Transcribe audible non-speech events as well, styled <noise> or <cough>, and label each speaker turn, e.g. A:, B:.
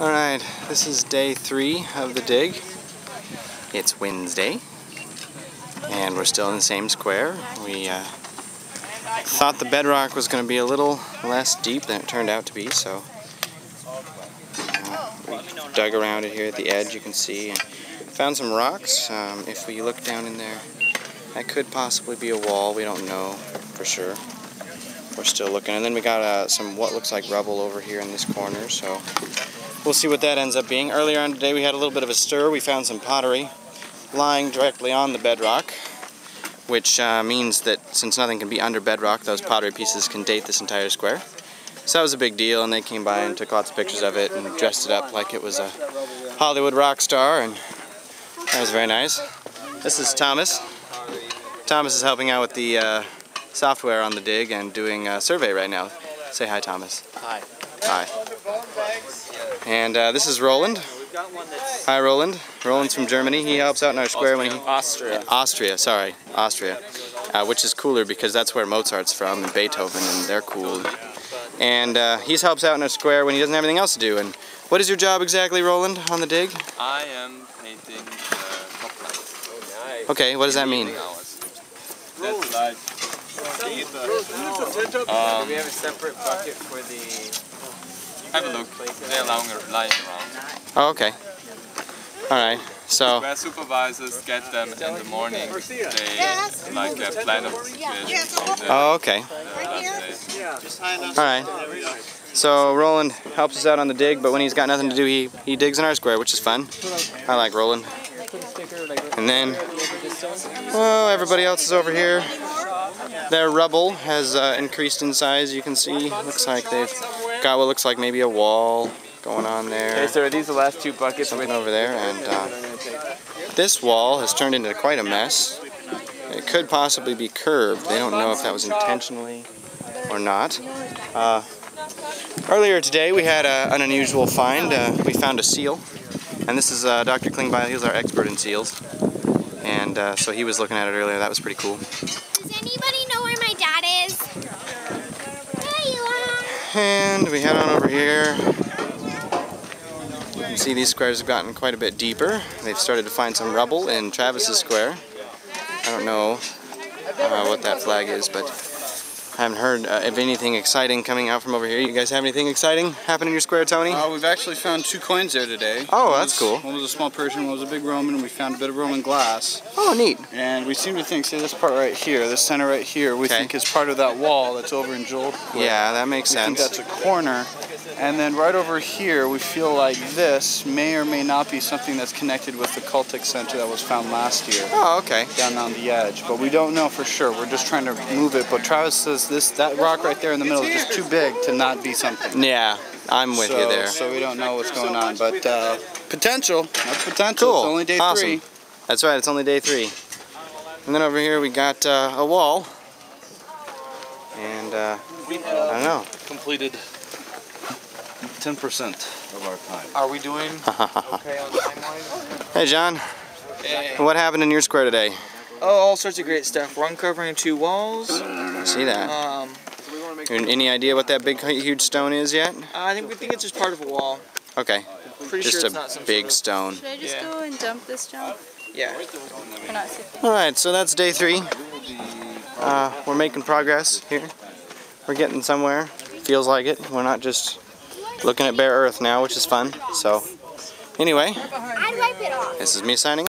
A: Alright, this is day three of the dig. It's Wednesday, and we're still in the same square. We uh, thought the bedrock was going to be a little less deep than it turned out to be, so uh, we dug around it here at the edge, you can see, and found some rocks. Um, if we look down in there, that could possibly be a wall, we don't know for sure. We're still looking. And then we got uh, some what looks like rubble over here in this corner, so we'll see what that ends up being. Earlier on today we had a little bit of a stir. We found some pottery lying directly on the bedrock, which uh, means that since nothing can be under bedrock, those pottery pieces can date this entire square. So that was a big deal, and they came by and took lots of pictures of it and dressed it up like it was a Hollywood rock star, and that was very nice. This is Thomas. Thomas is helping out with the uh, software on the dig and doing a survey right now. Say hi, Thomas.
B: Hi.
A: Hi. And uh, this is Roland. Hi, Roland. Roland's from Germany. He helps out in our square when he...
B: Austria.
A: Austria, sorry. Austria. Uh, which is cooler because that's where Mozart's from and Beethoven and they're cool. And uh, he helps out in our square when he doesn't have anything else to do. And what is your job exactly, Roland, on the dig?
C: I am painting uh, top lights.
A: Okay, what does that mean?
C: That's like
B: Um, we have a separate bucket for the.
C: Have a look. They're lying, lying around.
A: Oh, okay. Alright, so...
C: Where supervisors get them in the morning, they like a plan of the situation.
A: Oh, okay. Alright. So Roland helps us out on the dig, but when he's got nothing to do, he, he digs in our square, which is fun. I like Roland. And then, oh, everybody else is over here. Their rubble has uh, increased in size, you can see. Looks like they've got what looks like maybe a wall going on there.
B: Okay, so are these the last two buckets?
A: Something over there, and uh, this wall has turned into quite a mess. It could possibly be curved. They don't know if that was intentionally or not. Uh, earlier today we had a, an unusual find. Uh, we found a seal. And this is uh, Dr. Klingbeil. He's our expert in seals. And uh, so he was looking at it earlier. That was pretty cool.
D: Does anybody know where my dad is? There you are.
A: And we head on over here. You can see these squares have gotten quite a bit deeper. They've started to find some rubble in Travis's square. I don't know uh, what that flag is, but haven't heard uh, of anything exciting coming out from over here. You guys have anything exciting happen in your square, Tony?
E: Uh, we've actually found two coins there today.
A: Oh,
E: One
A: that's
E: was-
A: cool.
E: One was a small Persian, one was a big Roman, and we found a bit of Roman glass.
A: Oh, neat.
E: And we seem to think, see this part right here, this center right here, we
A: Okay.
E: think is part of that wall that's over in Joel.
A: Yeah, that makes
E: We think
A: sense.
E: that's a corner. And then right over here, we feel like this may or may not be something that's connected with the cultic center that was found last year.
A: Oh, okay.
E: down on the edge, but we don't know for sure. We're just trying to move it. But Travis says this that rock right there in the middle is just too big to not be something.
A: Yeah, I'm with
E: so,
A: you there.
E: So we don't know what's going on, but uh, potential. That's potential.
A: Cool.
E: It's only day
A: Awesome.
E: three.
A: That's right, it's only day three. And then over here we got uh, a wall. And uh, I don't know.
F: completed 10% of our time.
B: Are we doing <laughs> okay on timeline?
A: Hey, John. What happened in your square today?
B: Oh, all sorts of great stuff. We're uncovering two walls.
A: I see that.
B: Um,
A: Any idea what that big, huge stone is yet?
B: I think we think it's just part of a wall.
A: Okay,
B: Pretty
A: just
B: sure it's not
A: a
B: some
A: big
B: sort
A: stone.
G: Should I just
B: Yeah.
G: go and dump this junk?
B: of, yeah.
G: Or not
A: All right, so that's day three. Uh, we're making progress here. We're getting somewhere. Feels like it. We're not just looking at bare earth now, which is fun. So, anyway,
D: I'd wipe it off.
A: this is me signing